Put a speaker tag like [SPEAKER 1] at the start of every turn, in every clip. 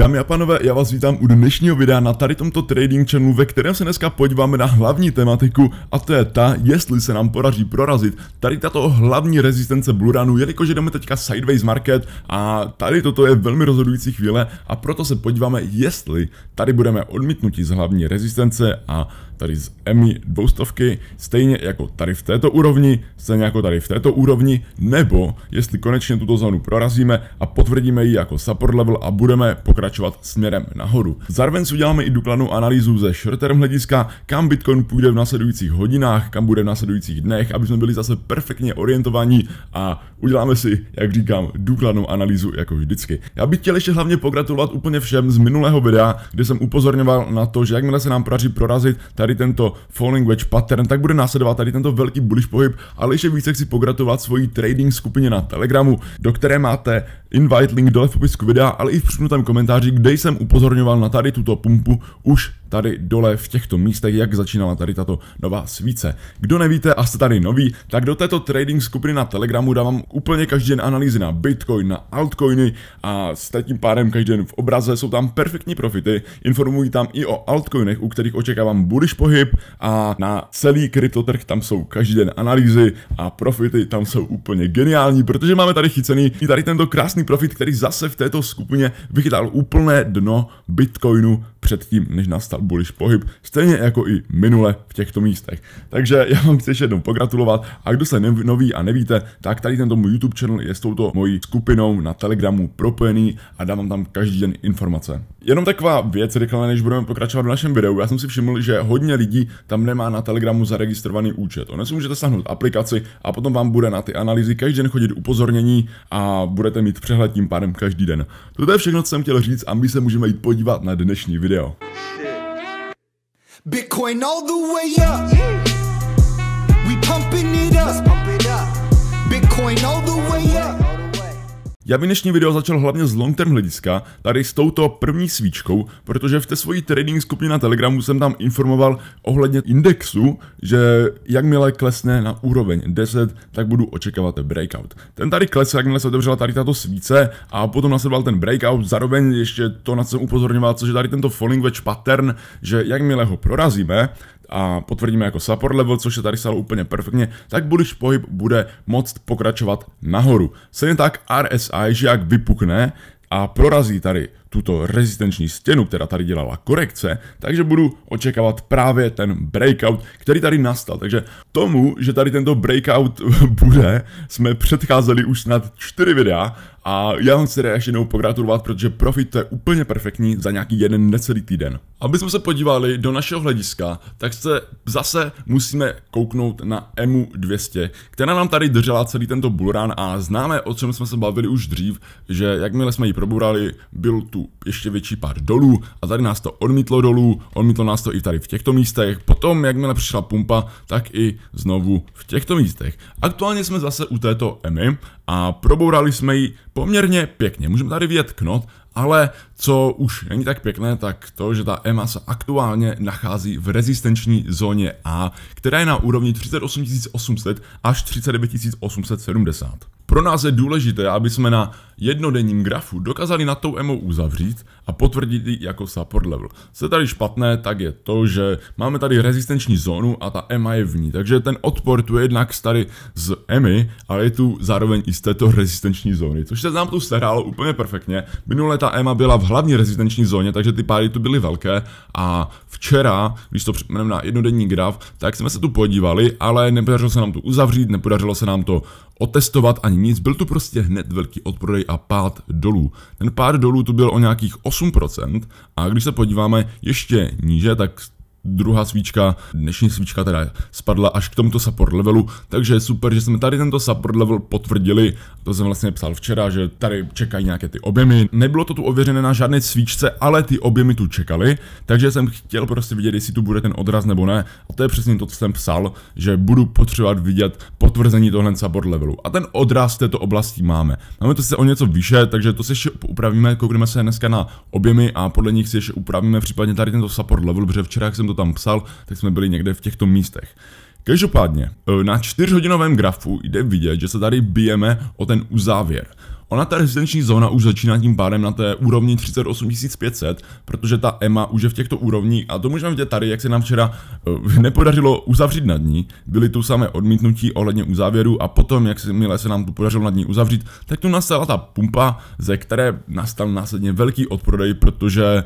[SPEAKER 1] Dámy a pánové, já vás vítám u dnešního videa na tady tomto trading channelu, ve kterém se dneska podíváme na hlavní tematiku a to je ta, jestli se nám podaří prorazit tady tato hlavní rezistence Bluranu, jelikož jdeme teďka sideways market a tady toto je velmi rozhodující chvíle a proto se podíváme, jestli tady budeme odmítnutí z hlavní rezistence a tady z EMI dvoustovky, stejně jako tady v této úrovni, stejně jako tady v této úrovni, nebo jestli konečně tuto zónu prorazíme a potvrdíme ji jako support level a budeme pokračovat směrem nahoru. Zároveň si uděláme i důkladnou analýzu ze short term hlediska, kam Bitcoin půjde v následujících hodinách, kam bude v následujících dnech, aby jsme byli zase perfektně orientovaní a uděláme si, jak říkám, důkladnou analýzu jako vždycky. Já bych chtěl ještě hlavně pogratulovat úplně všem z minulého videa, kde jsem upozorňoval na to, že jakmile se nám podaří prorazit tady tady tento falling wedge pattern, tak bude následovat tady tento velký bullish pohyb, ale ještě více chci pogratulovat svojí trading skupině na Telegramu, do které máte invite link dole v popisku videa, ale i v připnutém komentáři, kde jsem upozorňoval na tady tuto pumpu už tady dole v těchto místech, jak začínala tady tato nová svíce. Kdo nevíte a jste tady nový, tak do této trading skupiny na Telegramu dávám úplně každý den analýzy na Bitcoin, na altcoiny a s tím pádem každý den v obraze jsou tam perfektní profity, informují tam i o altcoinech, u kterých očekávám bullish pohyb a na celý kryptotrh tam jsou každý den analýzy a profity tam jsou úplně geniální, protože máme tady chycený i tady tento krásný profit, který zase v této skupině vychytal úplné dno Bitcoinu předtím, než nastal bullish pohyb, stejně jako i minule v těchto místech. Takže já vám chci ještě jednou pogratulovat a kdo se noví a nevíte, tak tady tento můj YouTube channel je s touto mojí skupinou na Telegramu propojený a dávám tam každý den informace. Jenom taková věc rychle, než budeme pokračovat v našem videu. Já jsem si všiml, že hodně lidí tam nemá na Telegramu zaregistrovaný účet. Ono si můžete stáhnout aplikaci a potom vám bude na ty analýzy každý den chodit upozornění a budete mít přehled tím pádem každý den. To je všechno, co jsem chtěl říct a my se můžeme jít podívat na dnešní video. Bitcoin all the way up. We pumping it up. Bitcoin all the way up. Já bych dnešní video začal hlavně z long term hlediska, tady s touto první svíčkou, protože v té svojí trading skupině na Telegramu jsem tam informoval ohledně indexu, že jakmile klesne na úroveň 10, tak budu očekávat breakout. Ten tady klesl, jakmile se otevřela tady tato svíce a potom nasledoval ten breakout, zároveň ještě to, na co jsem upozorňoval, což je tady tento falling wedge pattern, že jakmile ho prorazíme, a potvrdíme jako support level, což je tady stalo úplně perfektně, tak bullish pohyb bude moct pokračovat nahoru. Stejně tak RSI, že jak vypukne a prorazí tady tuto rezistenční stěnu, která tady dělala korekce, takže budu očekávat právě ten breakout, který tady nastal. Takže tomu, že tady tento breakout bude, jsme předcházeli už snad 4 videa a já vám chci ještě jednou pogratulovat, protože profit to je úplně perfektní za nějaký jeden necelý týden. Aby jsme se podívali do našeho hlediska, tak se zase musíme kouknout na EMU 200, která nám tady držela celý tento bullrun a známe, o čem jsme se bavili už dřív, že jakmile jsme ji proburali, byl tu ještě větší pád dolů a tady nás to odmítlo dolů, odmítlo nás to i tady v těchto místech, potom jakmile přišla pumpa, tak i znovu v těchto místech. Aktuálně jsme zase u této EMI a probourali jsme ji poměrně pěkně. Můžeme tady vidět knot, ale co už není tak pěkné, tak to, že ta EMA se aktuálně nachází v rezistenční zóně A, která je na úrovni 38 800 až 39 870. Pro nás je důležité, aby jsme na jednodenním grafu dokázali na tou EMO uzavřít a potvrdit ji jako support level. Co je tady špatné, tak je to, že máme tady rezistenční zónu a ta EMA je v ní, takže ten odpor tu je jednak tady z EMI, ale je tu zároveň i z této rezistenční zóny, což se nám tu sehrálo úplně perfektně. Minule ta EMA byla v hlavní rezistenční zóně, takže ty pády tu byly velké. A včera, když to připomeneme na jednodenní graf, tak jsme se tu podívali, ale nepodařilo se nám to uzavřít, nepodařilo se nám to otestovat ani nic, byl tu prostě hned velký odprodej a pád dolů. Ten pád dolů tu byl o nějakých 8% a když se podíváme ještě níže, tak druhá svíčka, dnešní svíčka teda spadla až k tomuto support levelu, takže je super, že jsme tady tento support level potvrdili, to jsem vlastně psal včera, že tady čekají nějaké ty objemy, nebylo to tu ověřené na žádné svíčce, ale ty objemy tu čekali, takže jsem chtěl prostě vidět, jestli tu bude ten odraz nebo ne, a to je přesně to, co jsem psal, že budu potřebovat vidět potvrzení tohle support levelu. A ten odraz této oblasti máme. Máme to se o něco vyše, takže to si ještě upravíme, koukneme se dneska na objemy a podle nich si ještě upravíme případně tady tento support level, protože včera, jak jsem to tam psal, tak jsme byli někde v těchto místech. Každopádně, e, na čtyřhodinovém grafu jde vidět, že se tady bijeme o ten uzávěr. Ona ta rezidenční zóna už začíná tím pádem na té úrovni 38500, protože ta EMA už je v těchto úrovních a to můžeme vidět tady, jak se nám včera uh, nepodařilo uzavřít nad ní. Byly tu samé odmítnutí ohledně uzávěru a potom, jak se, milé se nám tu podařilo nad ní uzavřít, tak tu nastala ta pumpa, ze které nastal následně velký odprodej, protože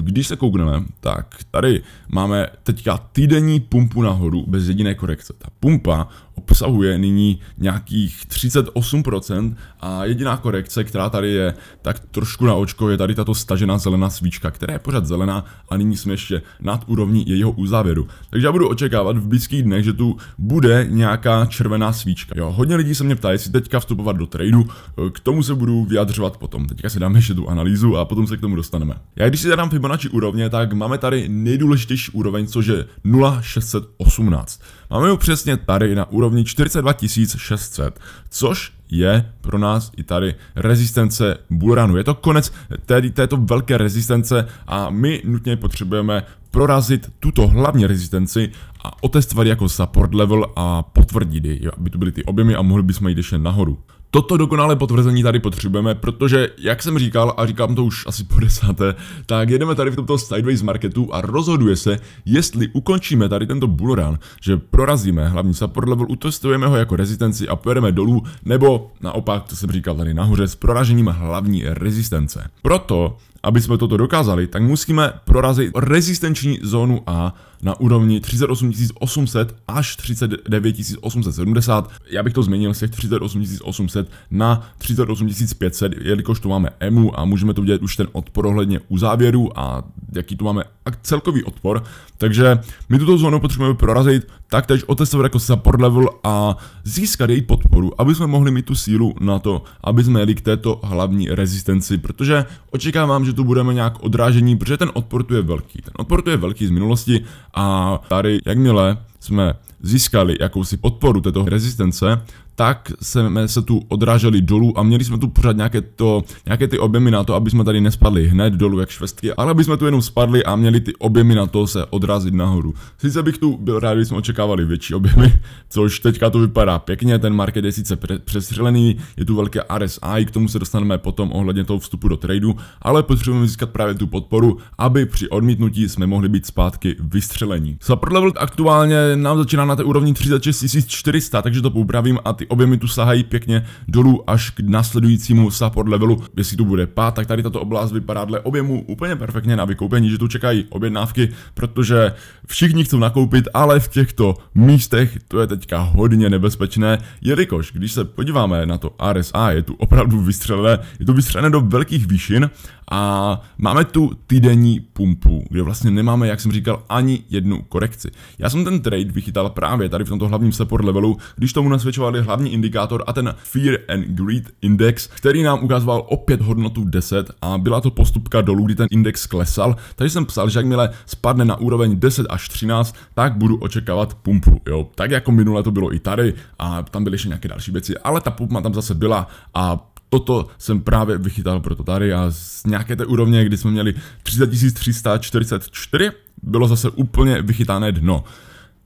[SPEAKER 1] když se koukneme, tak tady máme teďka týdenní pumpu nahoru bez jediné korekce. Ta pumpa obsahuje nyní nějakých 38% a jediná korekce, která tady je, tak trošku na očko je tady tato stažená zelená svíčka, která je pořád zelená a nyní jsme ještě nad úrovní jejího uzávěru. Takže já budu očekávat v blízkých dnech, že tu bude nějaká červená svíčka. Jo, hodně lidí se mě ptá, jestli teďka vstupovat do tradu, k tomu se budu vyjadřovat potom. Teďka si dáme ještě tu analýzu a potom se k tomu dostaneme. Já když si zadám Fibonacci úrovně, tak máme tady nejdůležitější úroveň, což je 0,618. Máme ho přesně tady na úrovni 42 600, což je pro nás i tady rezistence bullrunu. Je to konec tedy této velké rezistence a my nutně potřebujeme prorazit tuto hlavní rezistenci a otestovat jako support level a potvrdit ji, aby tu byly ty objemy a mohli bychom jít ještě nahoru. Toto dokonalé potvrzení tady potřebujeme, protože, jak jsem říkal, a říkám to už asi po desáté, tak jedeme tady v tomto sideways marketu a rozhoduje se, jestli ukončíme tady tento bullrun, že prorazíme hlavní support level, utestujeme ho jako rezistenci a pojedeme dolů, nebo naopak, co jsem říkal tady nahoře, s proražením hlavní rezistence. Proto aby jsme toto dokázali, tak musíme prorazit rezistenční zónu A na úrovni 38 800 až 39 870. Já bych to změnil z těch 38 800 na 38 500, jelikož tu máme EMU a můžeme to vidět už ten odpor ohledně uzávěru a jaký tu máme celkový odpor. Takže my tuto zónu potřebujeme prorazit, taktéž otestovat jako support level a získat její podporu, aby jsme mohli mít tu sílu na to, aby jsme jeli k této hlavní rezistenci, protože očekávám, že tu budeme nějak odrážení, protože ten odpor tu je velký. Ten odpor tu je velký z minulosti a tady, jakmile jsme získali jakousi podporu této rezistence, tak jsme se tu odráželi dolů a měli jsme tu pořád nějaké, to, nějaké ty objemy na to, aby jsme tady nespadli hned dolů jak švestky, ale aby jsme tu jenom spadli a měli ty objemy na to se odrazit nahoru. Sice bych tu byl rád, jsme očekávali větší objemy, což teďka to vypadá pěkně, ten market je sice přestřelený, je tu velké RSI, k tomu se dostaneme potom ohledně toho vstupu do tradu, ale potřebujeme získat právě tu podporu, aby při odmítnutí jsme mohli být zpátky vystřelení. Support level aktuálně nám začíná na té úrovni 36 400, takže to upravím a ty objemy tu sahají pěkně dolů až k následujícímu support levelu. Jestli tu bude pát, tak tady tato oblast vypadá dle objemu úplně perfektně na vykoupení, že tu čekají objednávky, protože všichni chcou nakoupit, ale v těchto místech to je teďka hodně nebezpečné, jelikož když se podíváme na to RSA, je tu opravdu vystřelené, je tu vystřelené do velkých výšin a máme tu týdenní pumpu, kde vlastně nemáme, jak jsem říkal, ani jednu korekci. Já jsem ten trade vychytal právě tady v tomto hlavním support levelu, když tomu nasvědčovali hlavní indikátor a ten Fear and Greed Index, který nám ukazoval opět hodnotu 10 a byla to postupka dolů, kdy ten index klesal, takže jsem psal, že jakmile spadne na úroveň 10 až 13, tak budu očekávat pumpu, jo. Tak jako minule to bylo i tady a tam byly ještě nějaké další věci, ale ta pumpa tam zase byla a toto jsem právě vychytal proto tady a z nějaké té úrovně, kdy jsme měli 30 344, bylo zase úplně vychytané dno.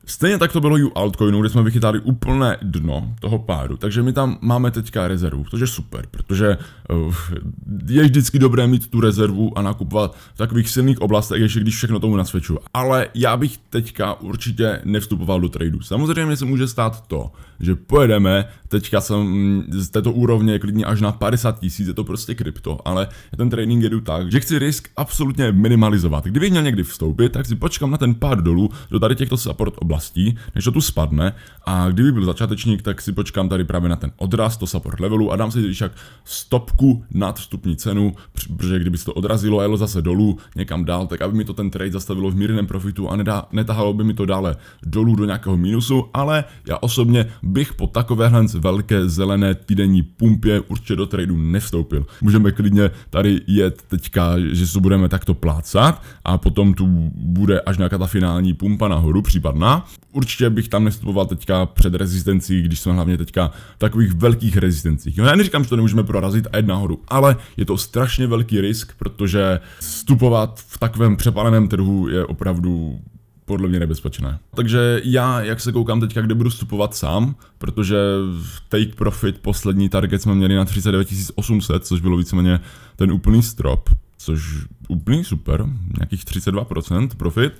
[SPEAKER 1] Stejně tak to bylo u altcoinu, kde jsme vychytali úplné dno toho páru, takže my tam máme teďka rezervu, což je super, protože uh, je vždycky dobré mít tu rezervu a nakupovat v takových silných oblastech, ještě když všechno tomu nasvědčuje. Ale já bych teďka určitě nevstupoval do tradu. Samozřejmě se může stát to, že pojedeme, teďka jsem z této úrovně klidně až na 50 tisíc, je to prostě krypto, ale ten trading jedu tak, že chci risk absolutně minimalizovat. Kdybych měl někdy vstoupit, tak si počkám na ten pád dolů do tady těchto support oblastí oblastí, než to tu spadne. A kdyby byl začátečník, tak si počkám tady právě na ten odraz, to support levelu a dám si když stopku nad vstupní cenu, protože kdyby se to odrazilo a jelo zase dolů někam dál, tak aby mi to ten trade zastavilo v mírném profitu a nedá, netahalo by mi to dále dolů do nějakého mínusu, ale já osobně bych po takovéhle velké zelené týdenní pumpě určitě do tradu nevstoupil. Můžeme klidně tady jet teďka, že se budeme takto plácat a potom tu bude až nějaká ta finální pumpa nahoru případná určitě bych tam nestupoval teďka před rezistencí, když jsme hlavně teďka v takových velkých rezistencích. Jo, já neříkám, že to nemůžeme prorazit a jít nahoru, ale je to strašně velký risk, protože vstupovat v takovém přepaleném trhu je opravdu podle mě nebezpečné. Takže já, jak se koukám teďka, kde budu vstupovat sám, protože take profit poslední target jsme měli na 39 800, což bylo víceméně ten úplný strop, což úplný super, nějakých 32% profit,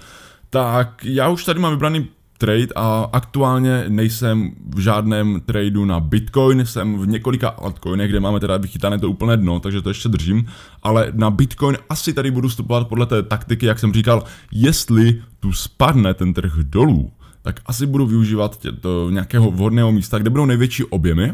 [SPEAKER 1] tak já už tady mám vybraný trade a aktuálně nejsem v žádném tradu na Bitcoin, jsem v několika altcoinech, kde máme teda vychytané to úplné dno, takže to ještě držím, ale na Bitcoin asi tady budu vstupovat podle té taktiky, jak jsem říkal, jestli tu spadne ten trh dolů, tak asi budu využívat tě, to nějakého vhodného místa, kde budou největší objemy,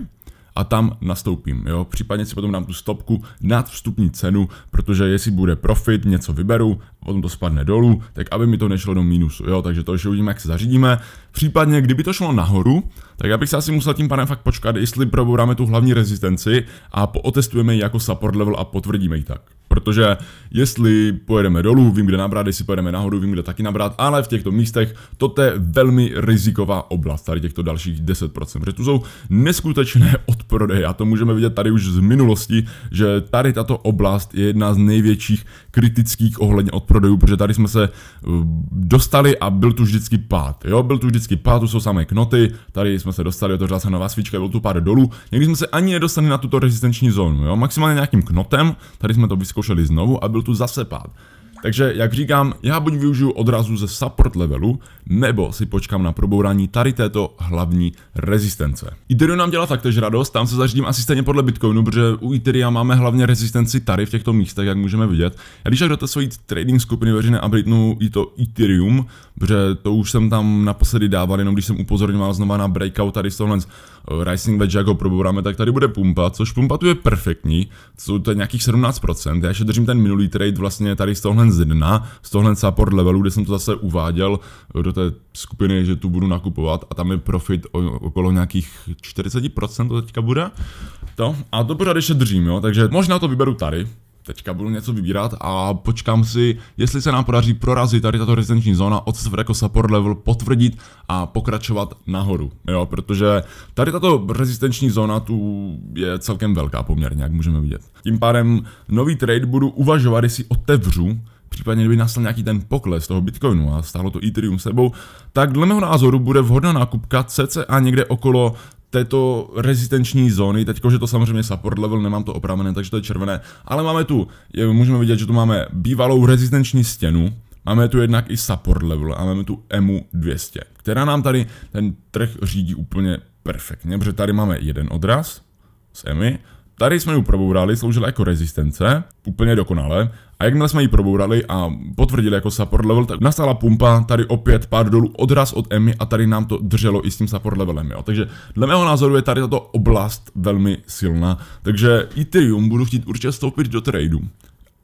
[SPEAKER 1] a tam nastoupím, jo. Případně si potom dám tu stopku nad vstupní cenu, protože jestli bude profit, něco vyberu, potom to spadne dolů, tak aby mi to nešlo do mínusu, jo. Takže to ještě uvidíme, jak se zařídíme. Případně, kdyby to šlo nahoru, tak já bych se asi musel tím panem fakt počkat, jestli probouráme tu hlavní rezistenci a otestujeme ji jako support level a potvrdíme ji tak. Protože jestli pojedeme dolů, vím, kde nabrat, jestli pojedeme nahoru, vím, kde taky nabrat, ale v těchto místech to je velmi riziková oblast, tady těchto dalších 10%, protože tu jsou neskutečné odprodeje a to můžeme vidět tady už z minulosti, že tady tato oblast je jedna z největších kritických ohledně odprodejů, protože tady jsme se eh, dostali a byl tu vždycky pád, jo, byl tu vždycky pád, tu jsou samé knoty, tady jsme se dostali, otevřela se nová svíčka, byl tu pád dolů, někdy jsme se ani nedostali na tuto rezistenční zónu, jo, maximálně nějakým knotem, tady jsme to vyzkoušeli vyzkoušeli znovu a byl tu zase pád. Takže, jak říkám, já buď využiju odrazu ze support levelu, nebo si počkám na probourání tady této hlavní rezistence. Ethereum nám dělá taktéž radost, tam se zařídím asi stejně podle Bitcoinu, protože u Ethereum máme hlavně rezistenci tady v těchto místech, jak můžeme vidět. Já když tak do té svojí trading skupiny veřejné updatenu i to Ethereum, protože to už jsem tam naposledy dával, jenom když jsem upozorňoval znova na breakout tady z tohle Rising Wedge, jak ho probouráme, tak tady bude pumpa, což pumpa tu je perfektní, jsou to nějakých 17%, já ještě držím ten minulý trade vlastně tady z tohle z dna, z tohle support levelu, kde jsem to zase uváděl do té skupiny, že tu budu nakupovat a tam je profit okolo nějakých 40% to teďka bude. To, a to pořád ještě držím, jo, takže možná to vyberu tady, teďka budu něco vybírat a počkám si, jestli se nám podaří prorazit tady tato rezidenční zóna, odsev jako support level, potvrdit a pokračovat nahoru, jo, protože tady tato rezistenční zóna tu je celkem velká poměrně, jak můžeme vidět. Tím pádem nový trade budu uvažovat, jestli otevřu případně kdyby nastal nějaký ten pokles toho Bitcoinu a stálo to Ethereum sebou, tak dle mého názoru bude vhodná nákupka cca někde okolo této rezistenční zóny, teďko, že to samozřejmě support level, nemám to opravené, takže to je červené, ale máme tu, je, můžeme vidět, že tu máme bývalou rezistenční stěnu, máme tu jednak i support level a máme tu EMU 200, která nám tady ten trh řídí úplně perfektně, protože tady máme jeden odraz z EMI, Tady jsme ji probourali, sloužila jako rezistence, úplně dokonale. A jakmile jsme ji probourali a potvrdili jako support level, tak nastala pumpa, tady opět pár dolů, odraz od EMI a tady nám to drželo i s tím support levelem. Jo. Takže dle mého názoru je tady tato oblast velmi silná. Takže Ethereum budu chtít určitě vstoupit do tradu.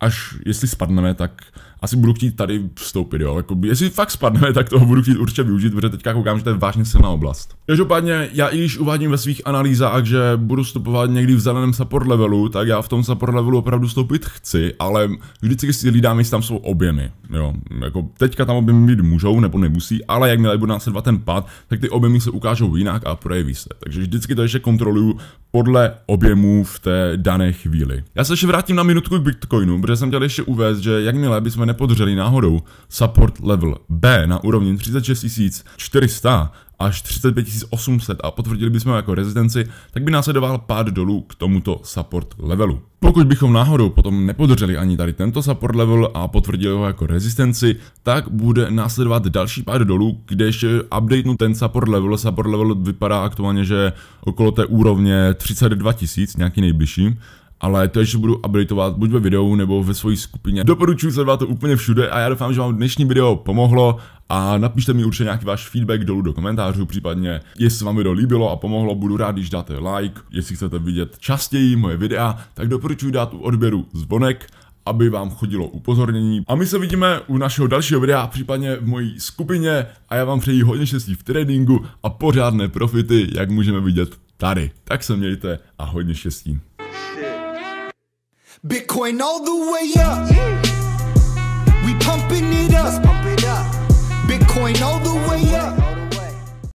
[SPEAKER 1] Až jestli spadneme, tak asi budu chtít tady vstoupit, jo. Jako, jestli fakt spadneme, tak toho budu chtít určitě využít, protože teďka koukám, že to je vážně silná oblast. Každopádně, já i když uvádím ve svých analýzách, že budu vstupovat někdy v zeleném support levelu, tak já v tom support levelu opravdu vstoupit chci, ale vždycky si hlídám, jestli tam jsou objemy, jo. Jako teďka tam objemy být můžou nebo nemusí, ale jakmile bude následovat ten pad, tak ty objemy se ukážou jinak a projeví se. Takže vždycky to ještě kontroluju podle objemů v té dané chvíli. Já se ještě vrátím na minutku k Bitcoinu, protože jsem chtěl ještě uvést, že jakmile bychom nepodřeli náhodou support level B na úrovni 36 400 až 35 800 a potvrdili bychom jako rezidenci, tak by následoval pád dolů k tomuto support levelu. Pokud bychom náhodou potom nepodrželi ani tady tento support level a potvrdili ho jako rezistenci, tak bude následovat další pád dolů, kde ještě updatenu ten support level. Support level vypadá aktuálně, že okolo té úrovně 32 000, nějaký nejbližší ale to ještě budu updateovat buď ve videu nebo ve své skupině. Doporučuji sledovat to úplně všude a já doufám, že vám dnešní video pomohlo a napište mi určitě nějaký váš feedback dolů do komentářů, případně jestli vám video líbilo a pomohlo, budu rád, když dáte like, jestli chcete vidět častěji moje videa, tak doporučuji dát u odběru zvonek, aby vám chodilo upozornění. A my se vidíme u našeho dalšího videa, případně v mojí skupině a já vám přeji hodně štěstí v tradingu a pořádné profity, jak můžeme vidět tady. Tak se mějte a hodně štěstí. Bitcoin all the way up. We pumping it up. Bitcoin all the way up.